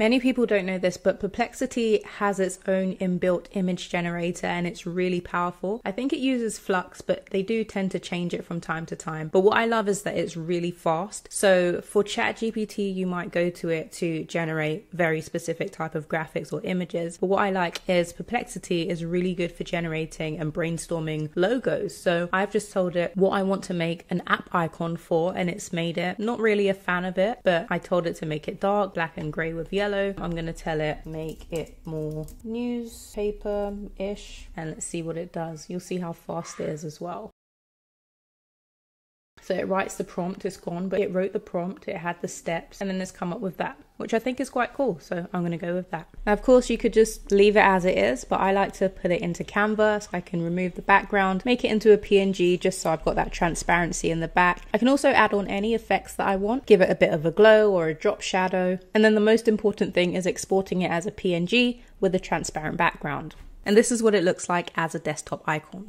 Many people don't know this, but Perplexity has its own inbuilt image generator and it's really powerful. I think it uses Flux, but they do tend to change it from time to time. But what I love is that it's really fast. So for ChatGPT, you might go to it to generate very specific type of graphics or images. But what I like is Perplexity is really good for generating and brainstorming logos. So I've just told it what I want to make an app icon for, and it's made it. Not really a fan of it, but I told it to make it dark, black and grey with yellow yellow. I'm to tell it make it more newspaper-ish and let's see what it does. You'll see how fast it is as well. So it writes the prompt, it's gone, but it wrote the prompt, it had the steps, and then it's come up with that, which I think is quite cool. So I'm going to go with that. Now, of course, you could just leave it as it is, but I like to put it into Canva so I can remove the background, make it into a PNG just so I've got that transparency in the back. I can also add on any effects that I want, give it a bit of a glow or a drop shadow. And then the most important thing is exporting it as a PNG with a transparent background. And this is what it looks like as a desktop icon.